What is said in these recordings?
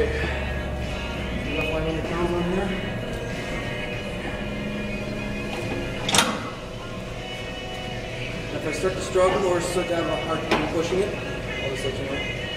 Okay. Enough 500 pounds on here. If I start to struggle or start to have a hard time pushing it, I'll just let you know.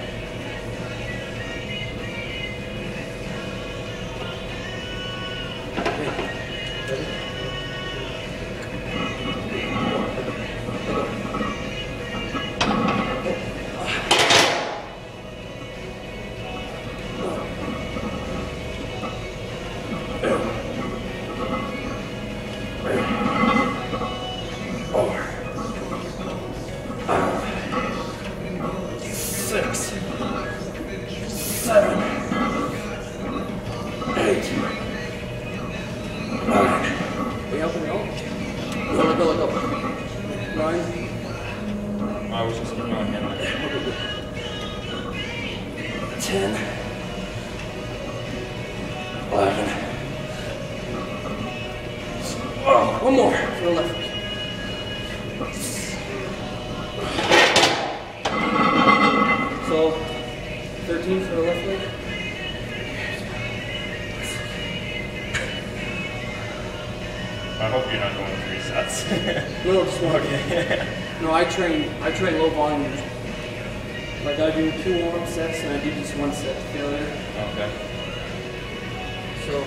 Are you helping me out? Go, go, go. Nine. I was just keeping on him. Ten. Eleven. Oh, one more for the left. So, 13 for the left leg. I hope you're not going three sets. No, just one. okay. No, I train. I train low volume. Like I do two warm sets and I do just one set to failure. okay. So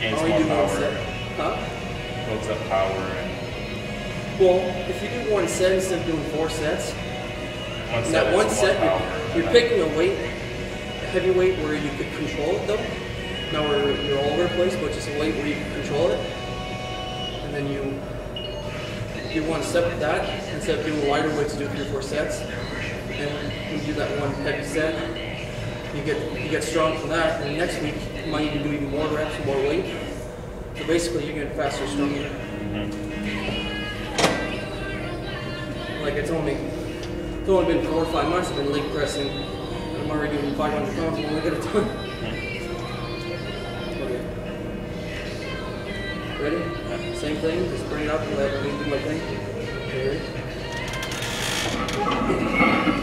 Gains I more do one power. set. Huh? Builds up power and Well, if you do one set instead of doing four sets, one set that one set power. you're, you're picking a weight, a heavy weight where you could control it though. Now we're you're all over the place, but just a weight where you can control it, then you do one set with that instead of doing lighter weights, do three or four sets, and you do that one heavy set. You get you get strong from that, and next week you might even do even more reps, more weight. So basically, you get faster, stronger. Mm-hmm. Like it's only it's only been four or five months I've been leg pressing. and I'm already doing 500 pounds and only get a ton. Ready? Same thing. Just bring it up and let me do my thing. Okay,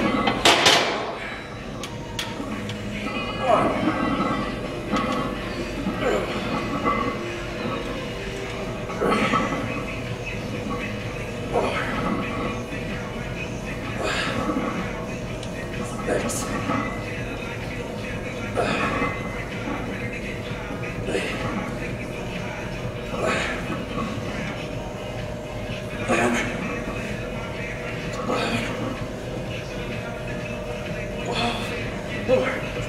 What? Nope. Just the